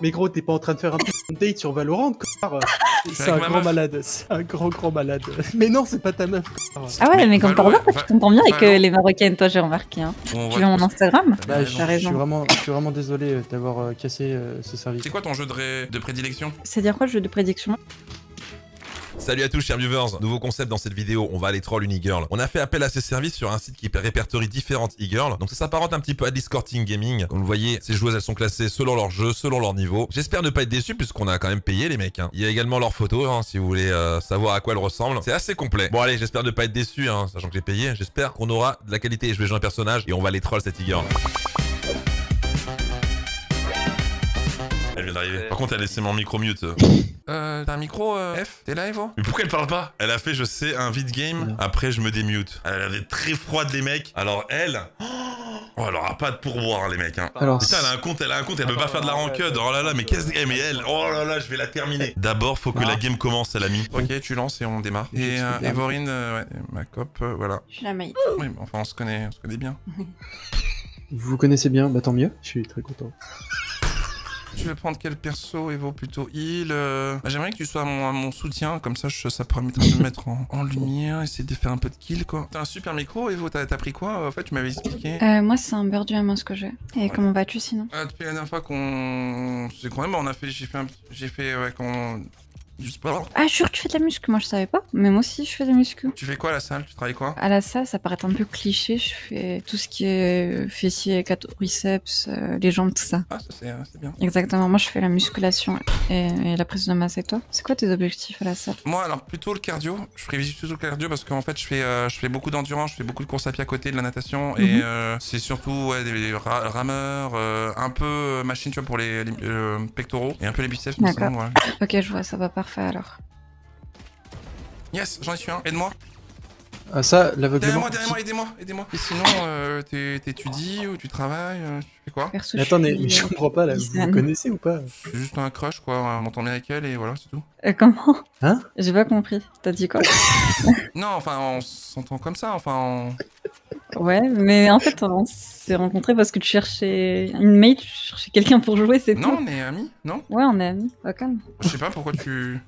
Mais gros, t'es pas en train de faire un date sur Valorant, connard C'est un grand meuf. malade, c'est un grand grand malade. Mais non, c'est pas ta meuf. connard. Ah ouais, mais, Mais comme par hasard, tu t'entends bien avec euh, les Marocaines, toi, j'ai remarqué. Hein. Tu va- veux mon Instagram Bah, je, je suis raison. vraiment, je suis vraiment désolé euh, d'avoir euh, cassé euh, ce service. C'est quoi ton jeu de, ré- de prédilection? C'est-à-dire quoi, le jeu de prédiction? Salut à tous chers viewers, nouveau concept dans cette vidéo, on va aller troll une e-girl. On a fait appel à ces services sur un site qui répertorie différentes e-girls, donc ça s'apparente un petit peu à Discording Gaming. Comme vous voyez, ces joueuses elles sont classées selon leur jeu, selon leur niveau. J'espère ne pas être déçu puisqu'on a quand même payé les mecs. hein. Il y a également leurs photos hein, si vous voulez euh, savoir à quoi elles ressemblent. C'est assez complet. Bon allez, j'espère ne pas être déçu, hein, sachant que j'ai payé. J'espère qu'on aura de la qualité. Je vais jouer un personnage et on va aller troll cette e-girl. Vient d'arriver. Par contre, elle a laissé mon micro mute. Euh, t'as un micro, euh, F? T'es là, Evo? Mais pourquoi elle parle pas? Elle a fait, je sais, un vide game. Après, je me démute. Elle avait très froide, les mecs. Alors, elle. Oh, elle aura pas de pourboire, hein, les mecs. Hein. Alors, Putain, elle a un compte, elle a un compte, elle peut pas faire de la rancœur. Oh là là, mais qu'est-ce que. Mais elle, oh là là, je vais la terminer. D'abord, faut que Ah. la game commence, elle a mis. Ok, tu lances et on démarre. Et euh. Evorine, euh, ouais, ma cop, euh, voilà. Je suis la maï. Oui, mais enfin, on se connaît, on se connaît bien. vous vous connaissez bien, bah tant mieux, je suis très content. Tu veux prendre quel perso, Evo Plutôt heal euh, bah, J'aimerais que tu sois mon, mon soutien, comme ça je- ça permettrait de me mettre en, en lumière, essayer de faire un peu de kill quoi. T'as un super micro, Evo, t'as pris quoi En fait, tu m'avais expliqué. Euh, moi, c'est un Birdie à ce que j'ai. Et comment vas-tu sinon? Ah, depuis la dernière fois qu'on. C'est quand même, on a fait. J'ai fait, un... j'ai fait ouais, qu'on- du sport. Ah, jure, tu fais de la muscu Moi, je savais pas. Mais moi aussi, je fais de la muscu. Tu fais quoi à la salle? Tu travailles quoi? À la salle, ça paraît un peu cliché. Je fais tout ce qui est fessiers, quadriceps, euh, les jambes, tout ça. Ah, ça c'est c'est bien. Exactement. Moi, je fais la musculation et, et la prise de masse. Et toi? C'est quoi tes objectifs à la salle? Moi, alors plutôt le cardio. Je privilégie plutôt le cardio parce qu'en fait, je fais, euh, je fais beaucoup d'endurance, je fais beaucoup de courses à pied à côté de la natation et Mhm. euh, c'est surtout ouais, des ra- rameurs, euh, un peu euh, machine, tu vois, pour les, les, euh, pectoraux et un peu les biceps. D'accord. sinon, ouais. Ok, je vois, ça va parfait alors. Yes, j'en ai su un. Aide-moi. Ah ça, Derrière l'aveuglement. moi, derrière moi, aidez-moi, aidez-moi. Et sinon, euh, t'étudies ou tu travailles euh, Tu fais quoi Perso, Mais je attendez, mais je euh, comprends pas là, vous vous connaissez ou pas C'est juste un crush, quoi. On m'entend bien avec elle et voilà, c'est tout. euh, comment Hein J'ai pas compris. T'as dit quoi Non, enfin, on s'entend comme ça. Enfin, on... Ouais, mais en fait, on s'est rencontrés parce que tu cherchais une mate, tu cherchais quelqu'un pour jouer, c'est non, tout. on est amis, non? Ouais, on est amis. Au calme. Je sais pas pourquoi tu.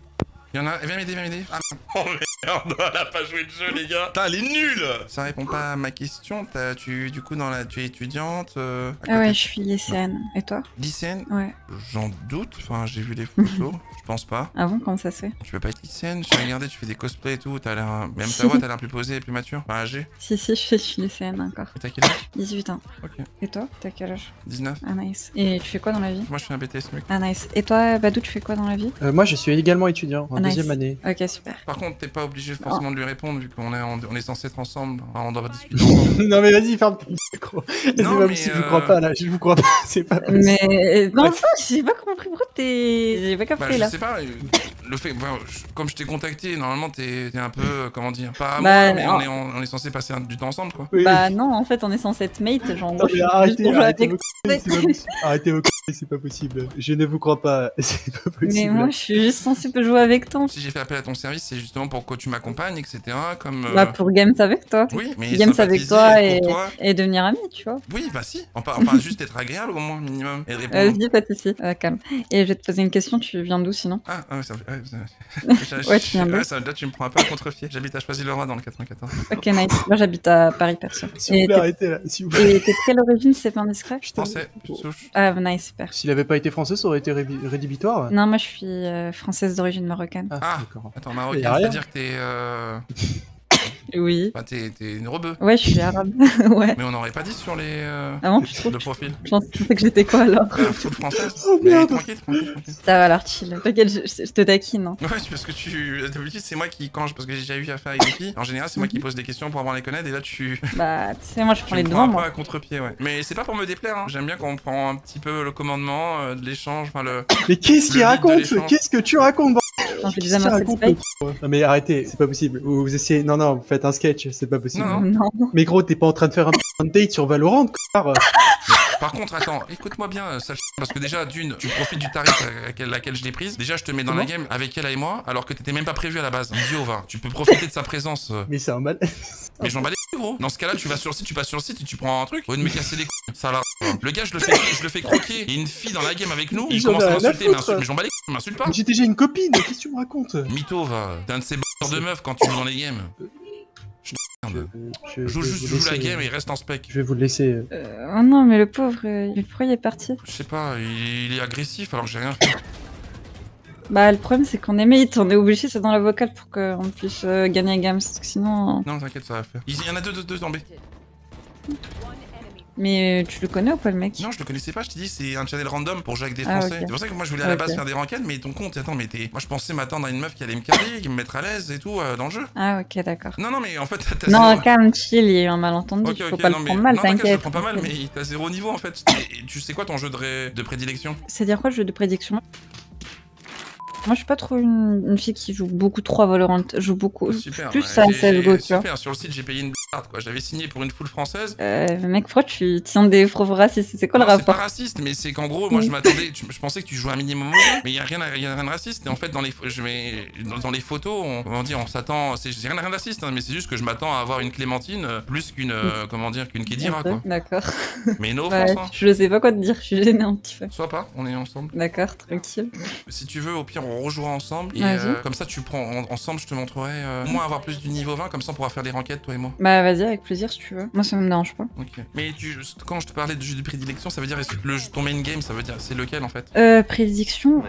Il y en a. Viens m'aider, viens m'aider. Ah, Oh merde, elle a pas joué le jeu, les gars. Putain, elle est nulle. ça répond pas à ma question. T'as- tu, du coup, dans la, tu es étudiante. euh, Ah ouais, je suis lycéenne. Et toi Lycéenne Ouais. J'en doute. Enfin, j'ai vu les photos. je pense pas. Ah bon, comment ça se fait Tu peux pas être lycéenne. J'ai regardé, tu fais des cosplays et tout. T'as l'air. Même ta voix, t'as l'air plus posée et plus mature. Enfin, âgée. Si, si, je suis, je suis lycéenne encore. Et t'as quel âge 18 ans. Ok. Et toi T'as quel âge 19. Ah nice. Et tu fais quoi dans la vie Moi, je suis un BTS mec. Ah nice. Et toi, Badou, tu fais quoi dans la vie Euh, Moi, je suis également étudiant en Nice. deuxième année. Ok, super. Par contre, t'es pas obligé forcément de lui répondre vu qu'on est, on est censé être ensemble. Enfin, on doit discuter ensemble. non mais vas-y, ferme ton micro. Non, pas mais, possible, je euh, vous crois pas là, je vous crois pas, c'est pas possible. Mais non, Ouais. ça, j'ai pas compris. Pourquoi t'es. J'ai pas Bah, je là. sais pas, euh, le fait, bah, je- comme je t'ai contacté, normalement t'es t'es un peu, euh, comment dire, pas à Bah, moi, mais non. on est, on, on est censé passer un- du temps ensemble quoi. Oui, Bah non, en fait, on est censé être mate. Genre, en Non, je mais arrêtez, arrêtez vos. Arrêtez vos conneries, c'est pas possible. Je ne vous crois pas, c'est pas possible. Mais moi, je suis juste censé jouer avec toi. Si j'ai fait appel à ton service, c'est justement pour que tu m'accompagnes, etc. Comme. euh, Bah, pour Games avec toi. Oui, mais Games avec toi et, pour toi. et devenir ami, tu vois. Oui, bah si. Enfin, enfin, juste être agréable au moins, minimum. Et répondre. Vas-y, pas de soucis. Euh, calme. Et je vais te poser une question. Tu viens d'où sinon Ah, ah, ouais, ça, ouais, ça, Ouais, tu viens d'où ouais, ça, là, tu me prends un peu à contre-pied. J'habite à Choisy-le-Roi dans le 94. Ok, nice. Moi, j'habite à Paris, perso. S'il vous Et t'es- arrêtez là, s'il vous et t'es quelle origine, c'est pas indiscret? Français, souche. Ah, nice, S'il avait pas été français, ça aurait été rédhibitoire. Non, moi, je suis euh, française d'origine marocaine. Ah, Ah. d'accord. Attends, Y a marocain, rien. c'est-à-dire que t'es. Euh... Oui. Bah, t'es t'es une rebeu. Ouais, je suis arabe. ouais. Mais on n'aurait pas dit sur les. Euh... Ah bon, tu trouves le profil. Je pensais que j'étais quoi alors Euh, full française. Oh, Mais merde. tranquille, tranquille, tranquille. Ça va alors, chill. T'inquiète, je, je- je te taquine. hein. Ouais, c'est parce que tu. D'habitude, c'est moi qui. Quand je... Parce que j'ai déjà eu affaire avec des filles. En général, c'est moi qui pose des questions pour avoir les connaître. Et là, tu. Bah, tu sais, moi, je Tu prends les devants, prends un peu moi. à contre-pied, ouais. Mais c'est pas pour me déplaire, hein. J'aime bien quand on prend un petit peu le commandement euh, de l'échange, enfin le. Mais qu'est-ce qu'il raconte? Qu'est-ce que tu racontes Quand spike. Non mais arrêtez, c'est pas possible. Vous, vous essayez... Non, non, vous faites un sketch, c'est pas possible. Non, Non. Mais gros, t'es pas en train de faire un date sur Valorant, connard Par contre, attends, écoute-moi bien, euh, sale ch- parce que déjà, d'une, tu profites du tarif à laquelle, laquelle je l'ai prise. Déjà, je te mets dans la game avec elle et moi, alors que t'étais même pas prévu à la base. Idiot, va. Tu peux profiter de sa présence. euh. Mais c'est un mal. Mais j'en couilles, gros. Dans ce cas-là, tu vas sur le site, tu passes sur le site et tu prends un truc. Au lieu de me casser les couilles. Ça là. Le gars, je le fais, je le fais croquer. Il y a une fille dans la game avec nous. Il commence à m'insulter. il Mais j'en bats les couilles, il m'insulte pas. J'ai déjà une copine, qu'est-ce que tu me racontes? Mytho, va. T'es un de ces b****s de meufs quand tu joues dans les games. Je je, Joue je juste, vous joue la game et reste en spec. Je vais vous le laisser. Euh, oh non, mais le pauvre, euh, mais pourquoi il est parti Je sais pas, il, il est agressif alors que j'ai rien fait. Bah, le problème, c'est qu'on est mate, on est obligé, c'est dans la vocale pour qu'on puisse euh, gagner la game, parce que sinon. Non, t'inquiète, ça va faire. Il y en a deux, deux, deux en B. Mais euh, tu le connais ou pas, le mec? Non, je le connaissais pas, je t'ai dit, c'est un channel random pour jouer avec des Ah, Français. C'est pour ça que moi je voulais à la base faire des ranked, mais ton compte, attends, mais t'es. Moi je pensais m'attendre à une meuf qui allait me carrer, qui me mettre à l'aise et tout euh, dans le jeu. Ah, ok, d'accord. Non, non, mais en fait, t'as Non, zéro- calme, chill, il y a eu un malentendu, faut pas non, le mais. prendre mal, t'inquiète, je le prends pas mal, mais t'as zéro niveau en fait. Tu sais quoi ton jeu de, ré- de prédilection? C'est-à-dire quoi, le jeu de prédiction Moi, je suis pas trop une, une fille qui joue beaucoup trop à Valorant. Je joue beaucoup. Super. plus ouais, j'ai- CSGO, tu vois. Super, sur le site j'ai payé une carte quoi. J'avais signé pour une foule française. Euh, mec, pourquoi tu tiens des propos racistes? C'est quoi le Non, c'est pas rapport raciste, mais c'est qu'en gros, moi je Oui. m'attendais, je, pensais que tu jouais un minimum mais il y a rien, y a rien de raciste. Et en fait, dans les, je mets, dans, dans les photos, on, comment dire, on s'attend, c'est rien, rien de raciste, hein, mais c'est juste que je m'attends à avoir une Clémentine euh, plus qu'une, euh, comment dire, qu'une Kedira quoi. D'accord. Mais no Ouais, hein. je sais pas quoi te dire, je suis gênée un petit peu. Soit pas, on est ensemble. D'accord, tranquille. Si tu veux, au pire, on rejouera ensemble. Et euh, comme ça, tu prends en- ensemble, je te montrerai euh, au moins avoir plus du niveau 20, comme ça on pourra faire des ranked, toi et moi. Bah, vas-y, avec plaisir si tu veux. Moi, ça me dérange pas. Ok. Mais tu, quand je te parlais de jeu de prédilection, ça veut dire que le, ton main game, ça veut dire c'est lequel en fait? Euh, prédiction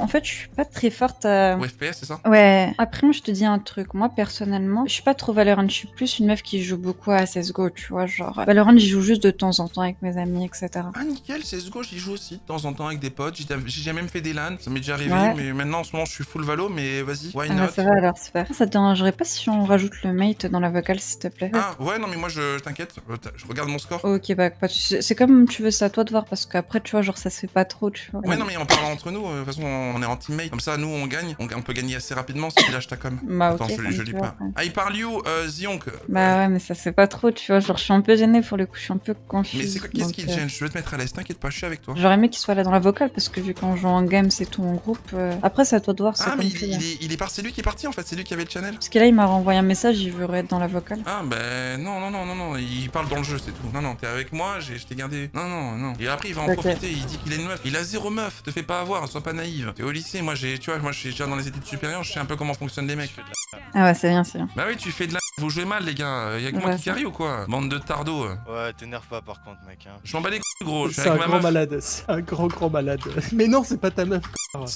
En fait, je suis pas très forte à. Ou FPS, c'est ça? Ouais. Après, moi, je te dis un truc. Moi, personnellement, je suis pas trop Valorant. Je suis plus une meuf qui joue beaucoup à CSGO, tu vois. Genre, Valorant, j'y joue juste de temps en temps avec mes amis, etc. Ah nickel, CSGO, j'y joue aussi de temps en temps avec des potes. J'ai même fait des LAN, ça m'est déjà arrivé, Ouais. Mais maintenant en ce moment je suis full valo, mais vas-y, why Ah, not bah, ça va alors, super. Ça te dérangerait pas si on rajoute le mate dans la vocale, s'il te plaît Ah ouais, non mais moi je t'inquiète, euh, je regarde mon score. Ok, bah, c'est comme tu veux, c'est à toi de voir parce qu'après, tu vois, genre, ça se fait pas trop, tu vois. Ouais, non mais en parlant entre nous, euh, de toute façon on est en teammate, comme ça nous on gagne, on, on peut gagner assez rapidement si tu lâches ta com. Bah, ok. Attends, je, lis pas. après. Ah, il parle you, euh, Zionk. Bah ouais, mais ça se fait pas trop, tu vois. Genre, je suis un peu gênée pour le coup, je suis un peu confuse. Mais c'est quoi, qu'est-ce qui te euh, gêne? Je veux te mettre à l'aise, t'inquiète pas, je suis avec toi. J'aurais aimé qu'il soit là dans la vocale parce que vu qu'on joue en game, c'est tout en groupe. Euh, Après, c'est à toi de voir, Ah mais tu il, est, il est parti, c'est lui qui est parti en fait, c'est lui qui avait le channel. Parce que là, il m'a renvoyé un message, il veut être dans la vocale. Ah ben non non non non non il parle dans le jeu c'est tout non non t'es avec moi j'ai je t'ai gardé non non non et après il va en profiter il dit qu'il est une meuf il a zéro meuf te fais pas avoir sois pas naïve t'es au lycée moi j'ai tu vois moi je suis déjà dans les études supérieures je sais un peu comment fonctionnent les mecs Ah ouais, c'est bien, c'est bien. bah oui tu fais de la vous jouez mal les gars y'a que moi qui carry ou quoi? Bande de tardos Ouais, t'énerve pas par contre, mec. Hein. je m'en bats les couilles gros je suis C'est un avec ma grand meuf malade, c'est un grand grand malade. Mais non, c'est pas ta meuf.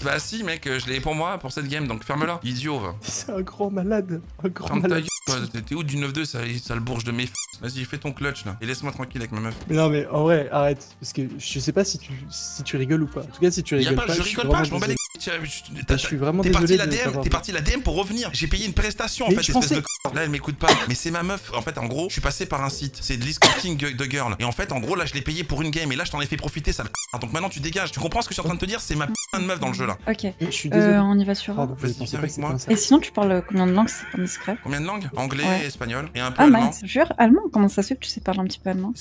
bah si mec je l'ai pour moi pour cette game donc ferme-la idiot va C'est un grand malade, un grand ferme ta malade. gueule toi. T'es- où du 9-2 ça, ça le bourge de mes f... vas-y fais ton clutch là et laisse-moi tranquille avec ma meuf Mais non, mais en vrai, arrête. Parce que je sais pas si tu, si tu rigoles ou pas. En tout cas, si tu y a rigoles pas, pas, je rigole pas je m'en bats les Bah, Je suis vraiment T'es parti la de DM, t'es parti la DM pour revenir. J'ai payé une prestation en Mais fait, espèce pensais- de c***. Là, elle m'écoute pas. Mais c'est ma meuf. En fait, en gros, je suis passé par un site. C'est de l'escorting de girl. Et en fait, en gros, là, je l'ai payé pour une game. Et là, je t'en ai fait profiter, ça. Donc maintenant, tu dégages. Tu comprends ce que je suis en train de te dire? C'est ma putain de meuf dans le jeu là. Ok. Je suis désolé. Euh, on y va sur. Pardon, je pensais pas que moi. Et sinon, tu parles combien de langues c'est pas discret Combien de langues? Anglais, Ouais. espagnol et un peu Ah, allemand. nice. Jure, allemand Comment ça se fait que tu sais parler un petit peu allemand?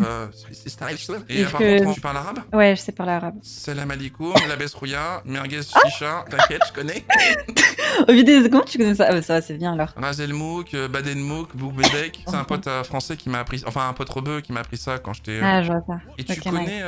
Euh, c'est style. Et Et par que- contre, tu parles arabe? Ouais, je sais parler arabe. Salam alaikum, la besrouya, merguez Ah chicha, t'inquiète, je connais. Au vu des comment tu connais ça? Ah, bah ça va, c'est bien alors. Razelmouk, euh, Badenmouk, Boukbedek. C'est un pote euh, français qui m'a appris, enfin un pote rebeu qui m'a appris ça quand j'étais. Ah, je vois ça. Et tu connais.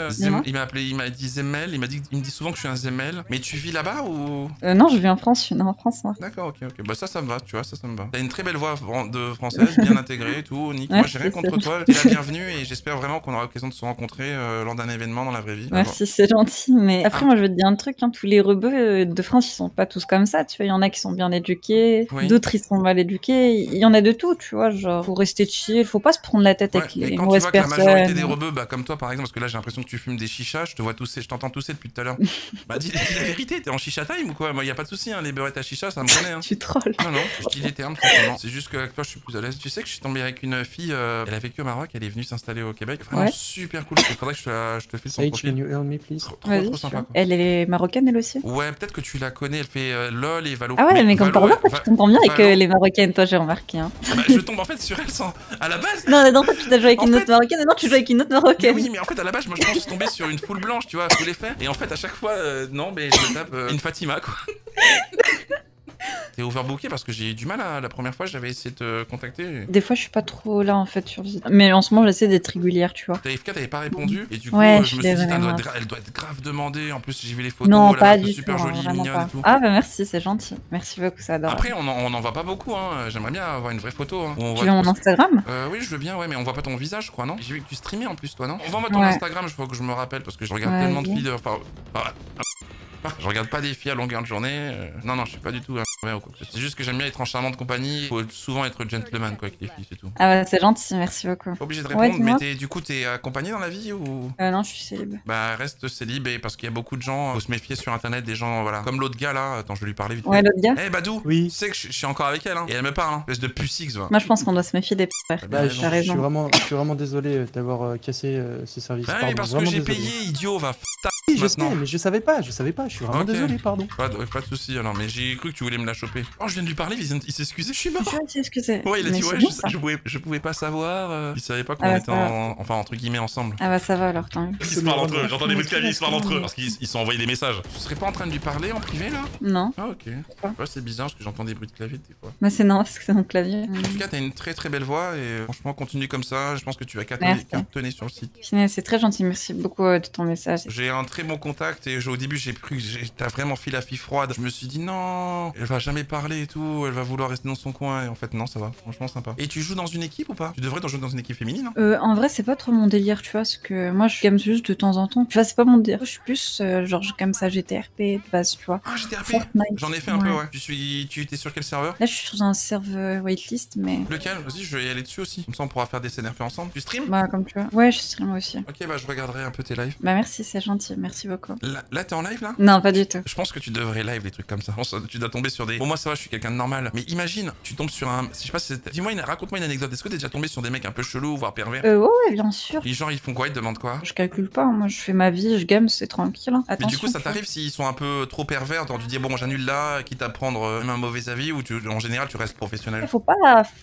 Il m'a appelé, il m'a dit Zemel, il m'a dit, il me dit souvent que je suis un Zemel. Mais tu vis là-bas ou? Euh, non, je vis en France, je suis née en France, moi. D'accord, ok, ok. Bah ça, ça me va, tu vois, ça, ça me va. T'as une très belle voix de française, bien intégrée et tout, Nick. Moi, j'ai rien contre toi. T'es la bienvenue et j'espère vraiment qu'on aura l'occasion de se rencontrer euh, lors d'un événement dans la vraie vie. Merci, c'est gentil. Mais après, Ah. moi, je vais te dire un truc. Hein, tous les rebeux euh, de France, ils sont pas tous comme ça. Tu vois, il y en a qui sont bien éduqués, Oui. d'autres ils sont mal éduqués. Il y en a de tout, tu vois. Genre, faut rester chill, faut pas se prendre la tête Ouais, avec les quand tu mauvaises vois que la personnes. majorité des rebeux, bah, comme toi par exemple, parce que là j'ai l'impression que tu fumes des chichas, je te vois tousser, je t'entends tousser depuis tout à l'heure. bah dis, dis la vérité, t'es en chicha time ou quoi? Moi y a pas de souci, hein, les beurrettes à chicha, ça me connaît. Hein. Tu trolls. Non, non, je dis les termes, simplement. C'est juste qu'avec toi, je suis plus à l'aise. Tu sais que je suis tombé avec une fille, euh, elle a vécu au Maroc, elle est venue s'installer au Québec. Vraiment Ouais. super cool. Il faudrait que je te, je te file son Hey, can profil. you help me, please? Trop, trop, Vas-y, trop sympa. Quoi. Elle est marocaine, elle aussi? Ouais, peut-être que tu la connais, elle fait euh, LOL et Valo. Ah ouais, mais, comme Valo, par hasard, tu t'entends bien avec euh, les marocaines, toi, j'ai remarqué. Hein. Ah bah, je tombe en fait sur elle sans. À la base. Non, mais non, tu t'as joué avec une autre marocaine, et non, tu joues avec une autre Mais marocaine. oui, mais en fait, à la base, moi je pense que je suis tombé sur une foule blanche, tu vois, je voulais faire. Et en fait, à chaque fois, euh, non, mais je tape euh, une Fatima, quoi. T'es overbooké parce que j'ai eu du mal à, la première fois, j'avais essayé de te contacter. Des fois, je suis pas trop là en fait sur. Mais en ce moment, j'essaie d'être régulière, tu vois. Ta FK t'avais pas répondu et du coup Ouais, euh, je je me suis dit elle doit, être, elle doit être grave demandée. En plus j'ai vu les photos, non, pas du super tout. jolie, mignonne pas. et tout. Ah bah merci, c'est gentil. Merci beaucoup, c'est adorable. Après on en, on en voit pas beaucoup, hein. j'aimerais bien avoir une vraie photo. Hein. on tu voit veux mon Instagram? Euh, oui, je veux bien, ouais, mais on voit pas ton visage, je crois, non? J'ai vu que tu streamais en plus, toi, non? Envoie-moi ton Ouais. Instagram, je faut que je me rappelle, parce que je regarde Ouais, tellement de filles de... Enfin, enfin, je regarde pas des filles à longueur de journée. euh, Non, non, je suis pas du tout un ouais, ou quoi. C'est juste que j'aime bien être en charmante compagnie. Faut souvent être gentleman, quoi, avec les filles, c'est tout. Ah bah c'est gentil, merci beaucoup. Pas obligé de Ouais, répondre, mais du coup, t'es accompagné dans la vie ou? Euh, non, je suis célib. Bah, reste célib, et parce qu'il y a beaucoup de gens, faut se méfier sur internet, des gens, voilà. Comme l'autre gars là, attends, je vais lui parler vite. Ouais, l'autre gars Eh Badou Oui. Tu sais que je, suis encore avec elle, hein, et elle me parle, hein. Espèce de pucix, va. Moi, je pense qu'on doit se méfier des frères. Bah, Bah, je- suis raison. vraiment, je suis vraiment désolé euh, d'avoir euh, cassé euh, ces services. Ouais, mais Pardon, parce que j'ai payé, idiot, va f- je sais, mais je savais pas, je savais pas, je suis vraiment Ok. désolé, pardon. Pas de, pas de soucis alors, mais j'ai cru que tu voulais me la choper. Oh, je viens de lui parler, il, vient de- il s'est excusé, je suis mort. Je sais ce que c'est. Ouais, il a Mais dit, c'est ouais, bon, je, ça. je pouvais, je pouvais pas savoir. euh, il savait pas qu'on Ah, était ça va. en, enfin, entre guillemets ensemble. Ah bah ça va alors, tant mieux. Ils se parlent entre eux, j'entends des bruits de clavier, ils se parlent entre eux. Parce qu'ils ils se sont envoyés des messages. Tu serais pas en train de lui parler en privé là? Non, Ah, ok. Pourquoi? Ouais, c'est bizarre parce que j'entends des bruits de clavier des fois. bah c'est non, parce que c'est mon clavier. En tout cas, t'as une très très belle voix et euh, franchement, continue comme ça. Je pense que tu vas cartonner, Merci. cartonner sur le site. Finalement, c'est très gentil, merci beaucoup euh, de ton message. J'ai un très bon contact et au début j'ai cru t'as vraiment fait la fille froide. Je me suis dit non, elle va jamais parler et tout, elle va vouloir rester dans son coin et en fait non ça va, franchement sympa. Et tu joues dans une équipe ou pas? Tu devrais jouer dans une équipe féminine. hein Euh, en vrai, c'est pas trop mon délire, tu vois, parce que moi, je game juste de temps en temps. Vois, c'est pas mon délire. Je suis plus, euh, genre, comme ça, GTRP de base, tu vois. Ah j'étais RP Fortnite. J'en ai fait un peu Ouais. Tu suis, tu étais sur quel serveur? Là, je suis sur un serve euh, waitlist, mais. Lequel? Vas-y, je vais y aller dessus aussi. Comme ça on pourra faire des CNRP ensemble. Tu stream? Bah, comme tu vois. Ouais, je stream aussi. Ok bah je regarderai un peu tes lives. Bah, merci, c'est gentil, merci beaucoup. Là, là, t'es en live là? Non, pas du tout. Je pense que tu devrais live des trucs comme ça. Tu dois tomber sur des. Bon, moi ça va, je suis quelqu'un de normal. Mais imagine, tu tombes sur un. Je sais pas si Dis-moi, une... raconte-moi une anecdote. Est-ce que t'es déjà tombé sur des mecs un peu chelous, voire pervers Euh, ouais, ouais, bien sûr. Les gens, ils font quoi? Ils te demandent quoi? Je calcule pas, moi, je fais ma vie, je game, c'est tranquille. hein. Mais Attention. du coup, ça t'arrive s'ils sont un peu trop pervers, tu dis bon, j'annule là, quitte à prendre euh, même un mauvais avis, ou tu... en général, tu restes professionnel? Faut pas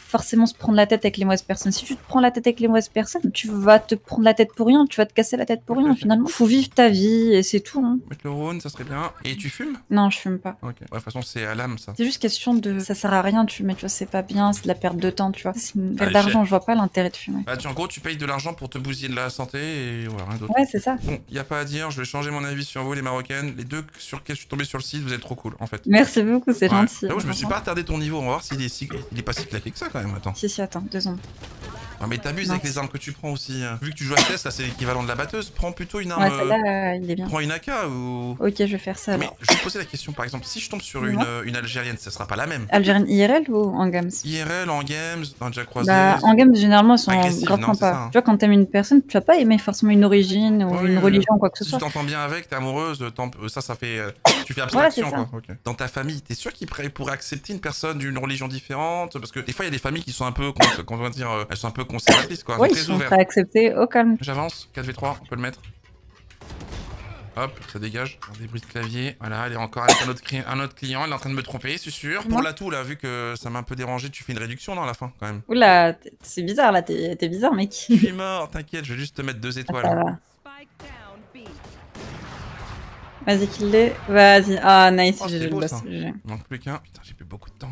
forcément se prendre la tête avec les mauvaises personnes. Si tu te prends la tête avec les mauvaises personnes, tu vas te prendre la tête pour rien, tu vas te casser la tête pour rien finalement. Faut vivre ta vie et c'est tout. hein. Mettre le rhône, ça serait bien. Et tu fumes? Non, je fume pas. Ok. Ouais, de toute façon, c'est à l'âme ça. C'est juste question de ça sert à rien de fumer, tu vois, c'est pas bien, c'est de la perte de temps, tu vois. C'est une perte d'argent, je vois pas l'intérêt de fumer. Bah, tu, en gros, tu payes de l'argent pour te bousiller de la santé et voilà, rien d'autre. Ouais, c'est ça. Bon, y a pas à dire, je vais changer mon avis sur vous, les Marocaines. Les deux sur lesquels je suis tombé sur le site, vous êtes trop cool en fait. Merci beaucoup, c'est Ouais. gentil. Je me suis pas attardé ton niveau, on va voir s'il est, si... il est pas si claqué que ça quand même, attends. Si, si, attends, deux secondes. Ah, mais t'abuses Non. avec les armes que tu prends aussi. hein. Vu que tu joues à CS, là c'est l'équivalent de la batteuse, prends plutôt une arme. Ouais, euh, celle-là, euh, il est bien. Prends une AK ou. Ok, je vais faire ça Mais alors. je vais te poser la question, par exemple, si je tombe sur une, euh, une Algérienne, ça sera pas la même. Algérienne IRL ou en games? IRL, en games, t'as déjà croisé. Bah, en games, généralement, ils sont grave non, sympas. hein. Tu vois, quand t'aimes une personne, tu vas pas aimer forcément une origine ou une religion ou quoi que ce Si tu soit. t'entends bien avec, t'es amoureuse, euh, ça, ça fait. euh, tu fais abstraction, quoi. Dans ta famille, t'es sûr qu'ils pourraient accepter une personne d'une religion différente? Parce que des fois, il y a des familles qui sont un peu. Comment dire euh, Elles sont un peu conservatrices, quoi. Elles ils très accepter au calme. J'avance, 4v3, on peut le mettre. Hop, ça dégage. Des bruits de clavier. Voilà, elle est encore avec un autre, cli- un autre client. Elle est en train de me tromper, c'est sûr. Pour l'atout, là, vu que ça m'a un peu dérangé, tu fais une réduction, non, à la fin, quand même. Oula, c'est bizarre là, t'es bizarre, mec. Je suis mort, t'inquiète, je vais juste te mettre deux Ah, étoiles. Vas-y, kill les. Vas-y. Ah, nice, Oh, j'ai le boss. Il manque plus qu'un. Putain, j'ai plus beaucoup de temps.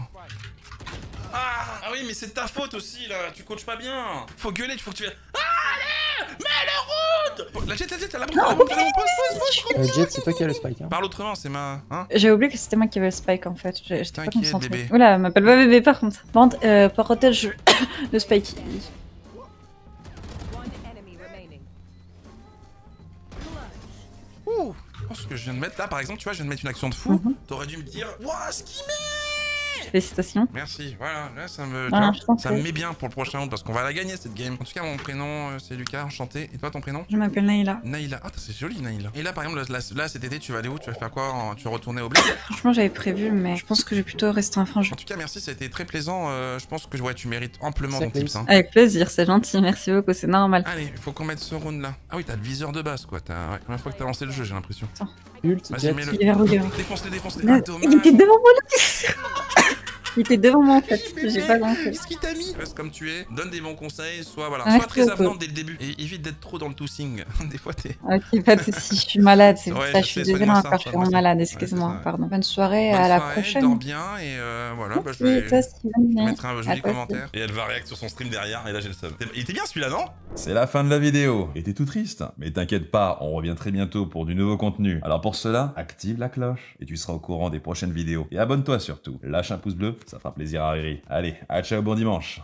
Ah, ah oui, mais c'est ta faute aussi, là. Tu coaches pas bien. Faut gueuler, faut que tu viennes. Ah, allez Mets le route La jet, la jet, la bombe, la bombe, la Jet, c'est toi qui as le spike. Hein. Parle autrement, c'est ma. Hein J'ai oublié que c'était moi qui avais le spike en fait. J'étais pas concentrée. bébé. Oula, m'appelle pas bébé par contre. Par contre, euh, protège le spike. Ouh Je pense que je viens de mettre là, par exemple, tu vois, je viens de mettre une action de fou. Mhm. T'aurais dû me dire, Wouah, ce qui met Félicitations. Merci, voilà, là ça me, Ah, vois, je ça me met bien pour le prochain round parce qu'on va la gagner cette game. En tout cas, mon prénom euh, c'est Lucas, enchanté. Et toi, ton prénom? Je m'appelle Naïla. Naïla. Ah, c'est joli, Naïla. Et là, par exemple, là, là, cet été, tu vas aller où? Tu vas faire quoi en- Tu vas retourner au bled? Franchement, j'avais prévu, mais je pense que j'ai plutôt resté un franc. En tout cas, merci, ça a été très plaisant. euh, je pense que ouais, tu mérites amplement ton tips. Hein. Avec plaisir, c'est gentil, merci beaucoup, c'est normal. Allez, il faut qu'on mette ce round là. Ah oui, t'as le viseur de base quoi. T'as ouais, première fois que t'as lancé le jeu, j'ai l'impression. Vas-y, mets-le. Il. Défonce-les, défonce-les. Là, Ah, dommage. Il était devant moi là Il était devant moi en fait. J'ai pas grand chose. Qu'est-ce qu'il t'a mis Reste comme tu es, donne des bons conseils, sois, voilà, Merci sois très avenante dès le début. Et évite d'être trop dans le tossing. Des fois, t'es. Ok, pas de soucis, je suis malade, c'est pour Ouais, ça. je Je suis désolée encore, je suis vraiment malade, Ouais, excuse-moi, pardon. Bonne soirée, Bonne à la soirée, prochaine. Dors bien et euh, voilà, bah, je vais toi mettre un joli commentaire. Et elle va réact sur son stream derrière, et là j'ai le seum. Il était bien celui-là, non? C'est la fin de la vidéo. Et t'es tout triste. Mais t'inquiète pas, on revient très bientôt pour du nouveau contenu. Alors pour cela, active la cloche et tu seras au courant des prochaines vidéos. Et abonne-toi surtout. Lâche un pouce bleu, ça fera plaisir à Riri. Allez, à ciao, bon dimanche.